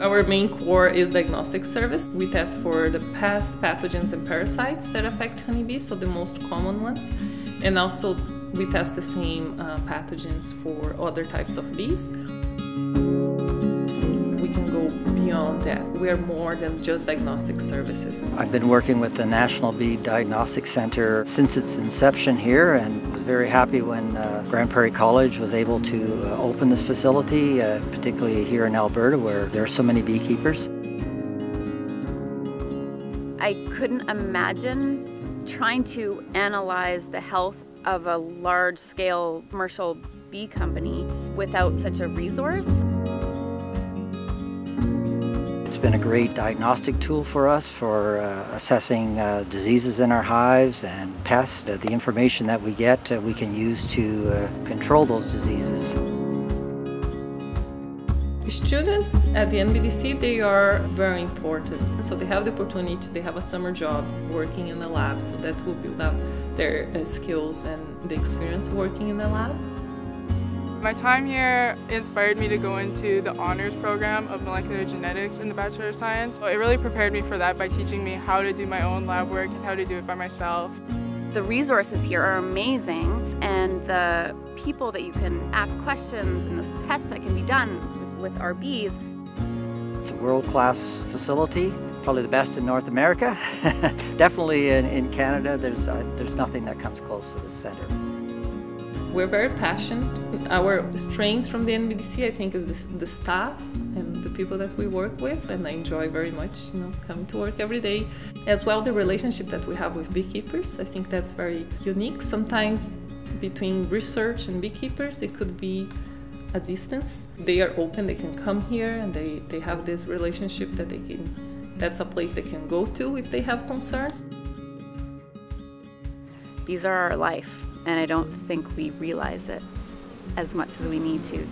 Our main core is diagnostic service. We test for the pest, pathogens, and parasites that affect honeybees, so the most common ones. And also, we test the same uh, pathogens for other types of bees. We can go beyond that. We are more than just diagnostic services. I've been working with the National Bee Diagnostic Center since its inception here and was very happy when uh, Grande Prairie College was able to uh, open this facility, uh, particularly here in Alberta where there are so many beekeepers. I couldn't imagine trying to analyze the health of a large scale commercial bee company without such a resource. Been a great diagnostic tool for us for uh, assessing uh, diseases in our hives and pests. Uh, the information that we get uh, we can use to uh, control those diseases. Students at the NBDC, they are very important. So they have the opportunity, they have a summer job working in the lab, so that will build up their skills and the experience working in the lab. My time here inspired me to go into the honors program of molecular genetics in the Bachelor of Science. It really prepared me for that by teaching me how to do my own lab work and how to do it by myself. The resources here are amazing and the people that you can ask questions and the tests that can be done with our bees. It's a world-class facility, probably the best in North America. Definitely in, in Canada, there's, uh, there's nothing that comes close to this center. We're very passionate. Our strength from the NBDC, I think, is the, the staff and the people that we work with, and I enjoy very much, you know, coming to work every day. As well, the relationship that we have with beekeepers, I think that's very unique. Sometimes between research and beekeepers, it could be a distance. They are open, they can come here, and they, they have this relationship that they can, that's a place they can go to if they have concerns. These are our life and I don't think we realize it as much as we need to.